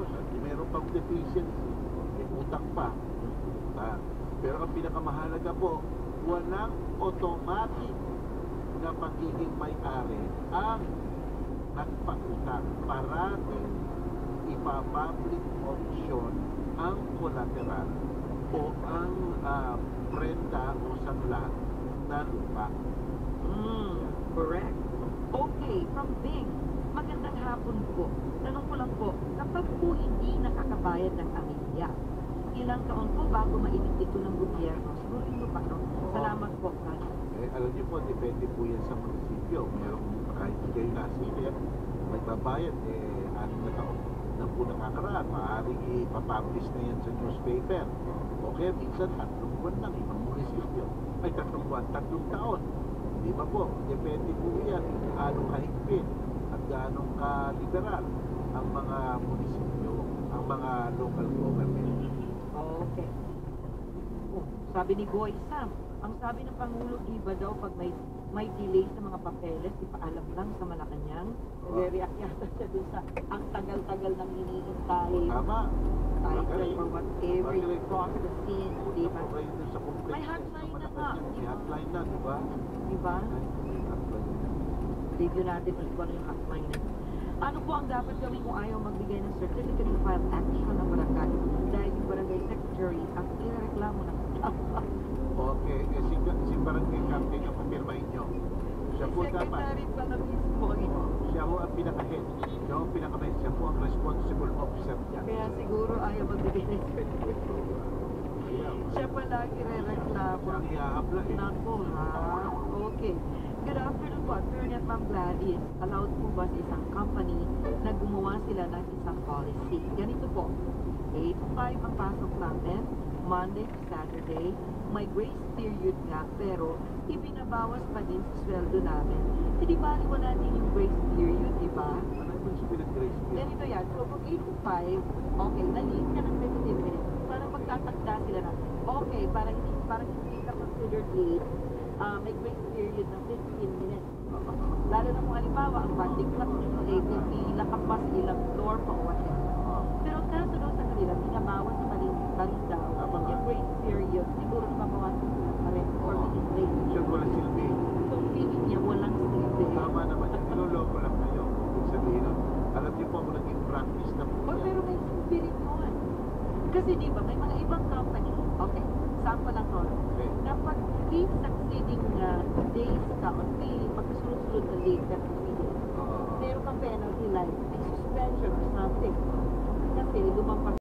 di meron pang deficiency, may utang pa, utang. Pero ang pinakamahalaga po, walang automatic na pagiging may-ari ang nagpautang. Parating ipapublic auction ang collateral o ang ah, prenda o sangla na lupa. Mm, correct. Okay, from Bing. Magandang hapon po. Tanong ko lang po, kapag po hindi nakakabayad ng amilya, ilang taon po bago mainit ito ng gobyerno? Siguro yun pa, no? Salamat po. Eh, alam niyo po, depende po yan sa munisipyo. Merong kahit hindi kayo nasipir, may babayad, eh, anim na taon na po nakakaraan. Maaaring ipapublish na yan sa newspaper. O kaya minsan, tatlong buwan lang, ibang munisipyo. Ay, tatlong buwan, tatlong taon. Di ba po? Depende po yan kung gaano kahigpit at gaano ka-liberal ang mga munisipyo, ang mga local government. Okay. Oh, sabi ni Boy Sam, ang sabi ng Pangulo, iba daw pag may may delay sa mga papeles, ipaalam lang sa Malacanang. Nagre-react yata siya dun sa ang tagal-tagal nang hinihintay. Tama. Title or whatever you cross the scene, di ba? May hotline na nga, May hotline na, di ba? Di ba? Review natin kung ano yung hotline na. Ano po ang dapat gawin kung ayaw magbigay ng certificate of file action ng barangay dahil yung barangay secretary ang inireklamo ng Okay, eh, si, si Barangay Captain ang pumirmahin nyo. Siya po dapat. Secretary pala mismo. eh. Siya po ang pinaka-head. Siya po ang pinaka-head. Siya po ang responsible officer niya. Kaya siguro ayaw magbigay ng certificate. Siya pala ang irereklamo. siya ang eh. Nako ha. Okay. Po. Attorney at Ma'am Gladys. Allowed po ba sa isang company na gumawa sila ng isang policy? Ganito po. 8 to 5 ang pasok natin. Monday to Saturday. May grace period nga pero ibinabawas pa din sa sweldo namin. Hindi ba wala din yung grace period, di ba? Ano yung sabihin ng grace period? Ganito yan. So, kung 8 to 5, okay, naliit ka ng 15 minutes. Parang magtatakda sila na, okay, parang hindi, parang hindi ka considered late, ah, may grace period ng 15 minutes. Lalo na kung halimbawa, ang banding clock nito, eh, pa sa ilang floor pa o whatever. Pero kaso daw sa kanila, binabawas sa mali, mali daw, Tama nga. yung grace period, siguro nababawasan sila pa rin or being late. Siya wala silbi. So, feeling niya walang silbi. Tama naman yan. Niloloko lang kayo. Ibig sabihin alam niyo po ako naging practice na po Oh, pero may silbi rin yun. Kasi di ba, may mga ibang company, okay, sample lang nun, Okay. na pag three succeeding uh, days ka o three magkasunod-sunod na Ah, meron kang penalty like suspension or something. Kasi lumampas